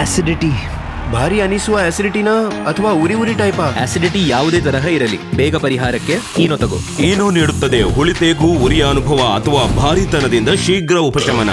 Acidity ಭಾರಿ ಅನಿಸುವ ಆಸಿಡಿಟಿನ ಅಥವಾ ಉರಿ ಉರಿ ಟೈಪ್ ಆಸಿಡಿಟಿ ಯಾವುದೇ ತರಹ ಇರಲಿ. ಬೇಗ ಪರಿಹಾರಕ್ಕೆ ಈನೋ ತಗೋ. ಏನೋ ನೀಡುತ್ತದೆ ಹುಳಿತೇಗು ಉರಿಯ ಅನುಭವ ಅಥವಾ ಭಾರಿತನದಿಂದ ಶೀಘ್ರ ಉಪಶಮನ.